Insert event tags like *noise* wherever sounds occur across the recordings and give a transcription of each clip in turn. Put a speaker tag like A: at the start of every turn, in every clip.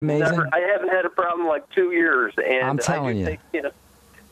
A: Amazing.
B: Never, I haven't had a problem like two years, and
A: I'm telling you.
B: Think, you know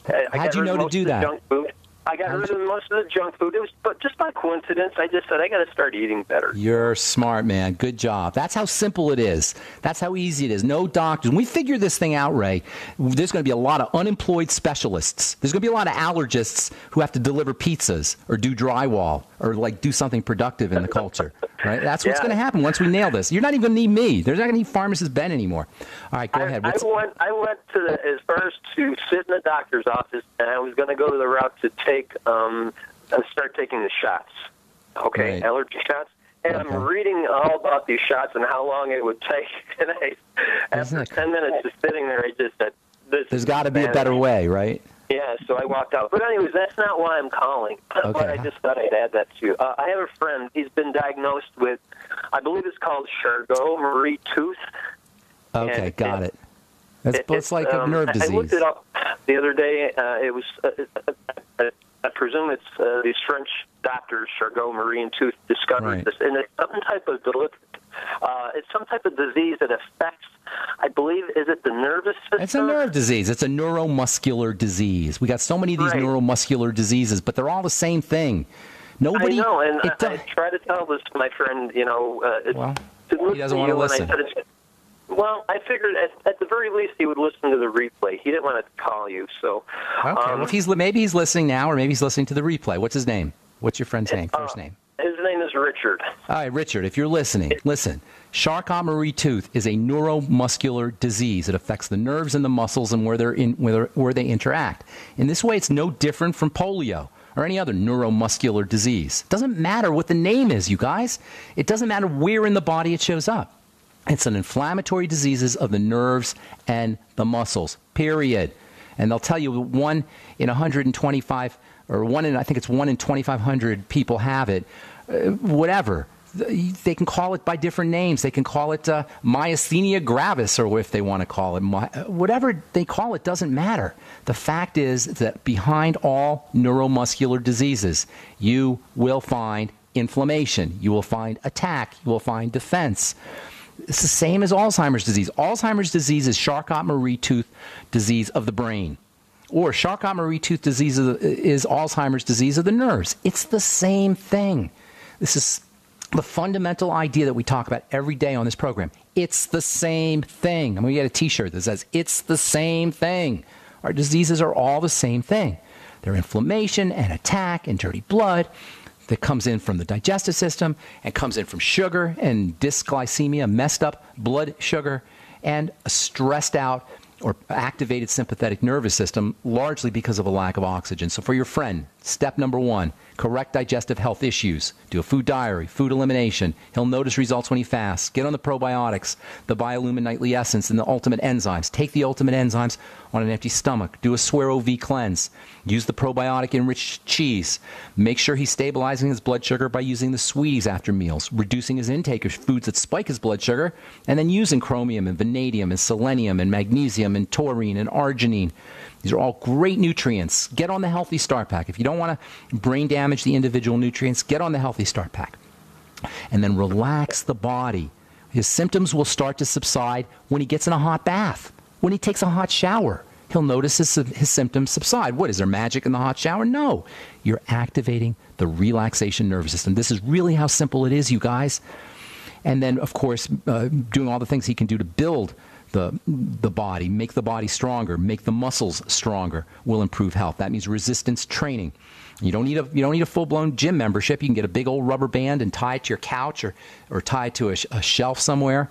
B: I, I
A: How'd you know to do that?
B: Junk food. I got rid of most of the junk food. It was, but just by coincidence, I just said I got to start eating better.
A: You're smart, man. Good job. That's how simple it is. That's how easy it is. No doctors. When we figure this thing out, Ray, there's going to be a lot of unemployed specialists. There's going to be a lot of allergists who have to deliver pizzas or do drywall or like do something productive in the culture. Right? That's what's
B: Yeah.
A: going to happen once we nail this. You're not even going to need me. There's not going to need pharmacist Ben anymore. All right, go
B: I,
A: ahead.
B: I went. I went to the, as as to sit in the doctor's office, and I was going to go to the route to take um, and start taking the shots. Okay,
A: Right.
B: allergy shots. And
A: Okay.
B: I'm reading all about these shots and how long it would take. *laughs* And I,
A: Isn't
B: after ten minutes of sitting there, I just said, "This."
A: there's got to be a better way, right?
B: Yeah, so I walked out. But anyways, that's not why I'm calling. But I just thought I'd add that too. Uh, I have a friend. He's been diagnosed with, I believe it's called Charcot Marie Tooth.
A: Okay,
B: And
A: got
B: it-
A: it. That's
B: It-
A: it's like a
B: um,
A: nerve disease.
B: I looked it up the other day. Uh, it was, uh, uh, I presume it's uh, these French doctors, Charcot Marie and Tooth, discovered
A: Right.
B: this, and it's some type of uh, it's some type of disease that affects. I believe is it the nervous system?
A: It's a nerve disease. It's a neuromuscular disease. We got so many of these
B: Right.
A: neuromuscular diseases, but they're all the same thing. Nobody.
B: I know, and I, I try to tell this to my friend. You know, uh,
A: Well,
B: to listen
A: doesn't
B: to and I
A: listen.
B: Well, I figured at, at the very least he would listen to the replay. He didn't want to call you, so.
A: okay.
B: um,
A: well, if he's maybe he's listening now, or maybe he's listening to the replay. What's his name? What's your friend's name? First
B: uh,
A: name.
B: His name is Richard.
A: All right, Richard. If you're listening, listen. Charcot-Marie tooth is a neuromuscular disease. It affects the nerves and the muscles and where they're in where, they're- where they interact. In this way, it's no different from polio or any other neuromuscular disease. It doesn't matter what the name is, you guys. It doesn't matter where in the body it shows up. It's an inflammatory diseases of the nerves and the muscles. Period. And they'll tell you one in 125 or one in I think it's one in 2500 people have it. Uh, whatever. They can call it by different names. They can call it uh, myasthenia gravis, or if they want to call it my, uh, whatever they call it, doesn't matter. The fact is that behind all neuromuscular diseases, you will find inflammation. You will find attack. You will find defense. It's the same as Alzheimer's disease. Alzheimer's disease is Charcot-Marie tooth disease of the brain, or Charcot-Marie tooth disease is Alzheimer's disease of the nerves. It's the same thing. This is the fundamental idea that we talk about every day on this program. It's the same thing. I'm going to get a T-shirt that says "It's the same thing." Our diseases are all the same thing. They're inflammation and attack and dirty blood that comes in from the digestive system and comes in from sugar and dysglycemia, messed up blood sugar, and a stressed out or activated sympathetic nervous system, largely because of a lack of oxygen. So, for your friend, step number one correct digestive health issues. Do a food diary, food elimination. He'll notice results when he fasts. Get on the probiotics, the Biolumin Nightly Essence, and the Ultimate Enzymes. Take the Ultimate Enzymes on an empty stomach. Do a Suero V cleanse. Use the probiotic enriched cheese. Make sure he's stabilizing his blood sugar by using the sweeties after meals, reducing his intake of foods that spike his blood sugar, and then using chromium and vanadium and selenium and magnesium and taurine and arginine. These are all great nutrients. Get on the Healthy Start Pack. If you don't want to brain damage the individual nutrients, get on the Healthy Start Pack. And then relax the body. His symptoms will start to subside when he gets in a hot bath, when he takes a hot shower. He'll notice his, his symptoms subside. What is there magic in the hot shower? No. You're activating the relaxation nervous system. This is really how simple it is, you guys. And then, of course, uh, doing all the things he can do to build the, the body, make the body stronger, make the muscles stronger, will improve health. That means resistance training. You don't need a you don't need a full blown gym membership. You can get a big old rubber band and tie it to your couch or or tie it to a, a shelf somewhere,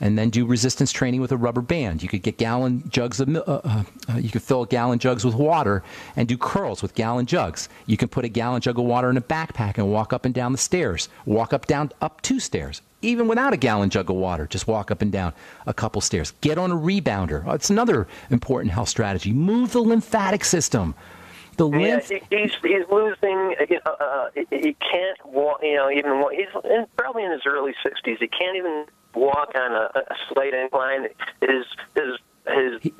A: and then do resistance training with a rubber band. You could get gallon jugs of uh, uh, uh, you could fill gallon jugs with water and do curls with gallon jugs. You can put a gallon jug of water in a backpack and walk up and down the stairs. Walk up down up two stairs even without a gallon jug of water, just walk up and down a couple stairs. Get on a rebounder. It's another important health strategy. Move the lymphatic system. The lymph.
B: he, he's he's losing. You know, uh, he, he can't walk. You know, even walk, he's in, probably in his early sixties. He can't even walk on a, a slight incline. His his his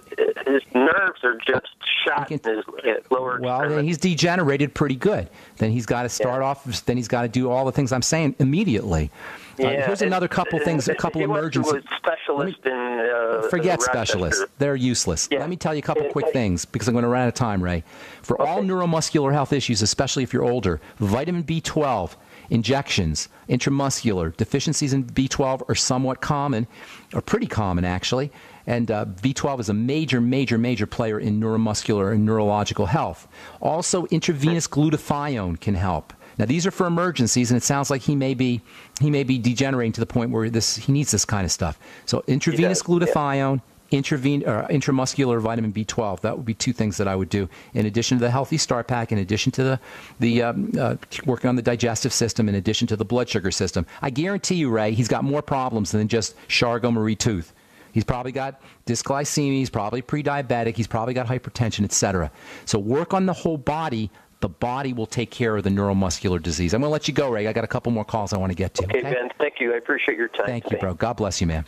B: his nerves are just shot in his uh, lower.
A: Well, then he's degenerated pretty good. Then he's got to start off. Then he's got to do all the things I'm saying immediately. Uh,
B: Yeah,
A: here's another couple
B: and
A: things. A couple
B: he went
A: emergency.
B: to a specialist in uh,
A: forget specialists.
B: Rochester.
A: They're useless.
B: Yeah.
A: Let me tell you a couple quick things because I'm going to run out of time, Ray. For all neuromuscular health issues, especially if you're older, vitamin B12 injections, intramuscular deficiencies in B12 are somewhat common, or pretty common actually. And uh, B12 is a major, major, major player in neuromuscular and neurological health. Also, intravenous glutathione can help. Now, these are for emergencies, and it sounds like he may be he may be degenerating to the point where this he needs this kind of stuff. So, intravenous
B: does, yeah.
A: glutathione, intravene, or intramuscular vitamin B12. That would be two things that I would do in addition to the Healthy Start Pack, in addition to the the um, uh, working on the digestive system, in addition to the blood sugar system. I guarantee you, Ray, he's got more problems than just Charcot-Marie Tooth. He's probably got dysglycemia. He's probably pre-diabetic. He's probably got hypertension, etc. So work on the whole body. The body will take care of the neuromuscular disease. I'm going to let you go, Ray. I got a couple more calls I want to get to.
B: Okay, Ben. Thank you. I appreciate your time.
A: Thank you, bro. God bless you, man.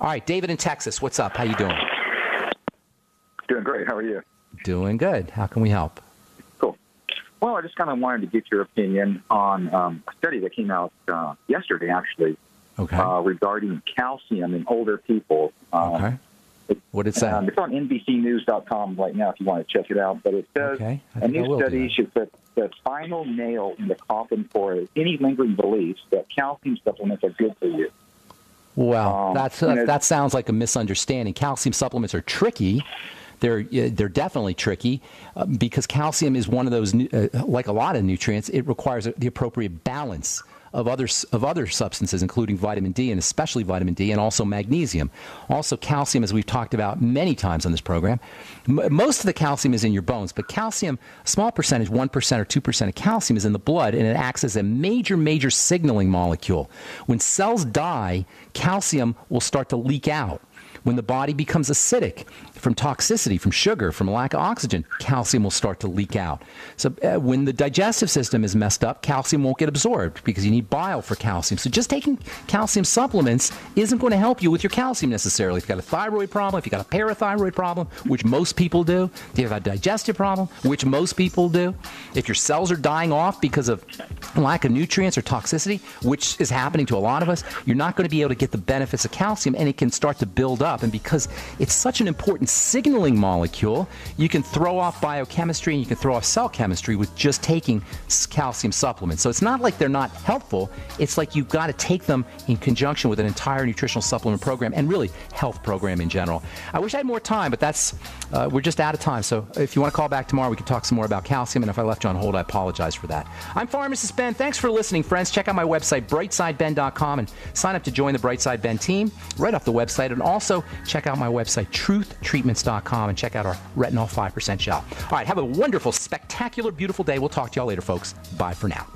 A: All right, David in Texas. What's up? How you doing?
C: Doing great. How are you?
A: Doing good. How can we help?
C: Cool. Well, I just kind of wanted to get your opinion on um, a study that came out uh, yesterday, actually,
A: Okay.
C: uh, regarding calcium in older people. Um,
A: okay. What did it say?
C: Um, it's on NBCNews.com right now if you want to check it out. But it says
A: Okay.
C: A new study
A: that.
C: should put the final nail in the coffin for any lingering beliefs that calcium supplements are good for you.
A: Well,
C: Um,
A: that's,
C: and
A: that, that sounds like a misunderstanding. Calcium supplements are tricky. They're uh, they're definitely tricky uh, because calcium is one of those uh, like a lot of nutrients. It requires the appropriate balance of other of other substances, including vitamin D and especially vitamin D, and also magnesium. Also, calcium, as we've talked about many times on this program, m- most of the calcium is in your bones, but calcium, small percentage, one percent or two percent of calcium, is in the blood, and it acts as a major major signaling molecule. When cells die, calcium will start to leak out. When the body becomes acidic from toxicity, from sugar, from lack of oxygen, calcium will start to leak out. So uh, when the digestive system is messed up, calcium won't get absorbed because you need bile for calcium. So just taking calcium supplements isn't going to help you with your calcium necessarily. If you've got a thyroid problem, if you've got a parathyroid problem, which most people do, if you have a digestive problem, which most people do, if your cells are dying off because of lack of nutrients or toxicity, which is happening to a lot of us, you're not going to be able to get the benefits of calcium and it can start to build up. And because it's such an important signaling molecule, you can throw off biochemistry and you can throw off cell chemistry with just taking calcium supplements. So it's not like they're not helpful, it's like you've got to take them in conjunction with an entire nutritional supplement program and really health program in general. I wish I had more time, but that's uh, we're just out of time. So if you want to call back tomorrow, we can talk some more about calcium. And if I left you on hold, I apologize for that. I'm Pharmacist Ben. Thanks for listening, friends. Check out my website, brightsideben.com, and sign up to join the Brightside Ben team right off the website. And check out my website, truthtreatments.com, and check out our retinol 5% gel. All right, have a wonderful, spectacular, beautiful day. We'll talk to y'all later, folks. Bye for now.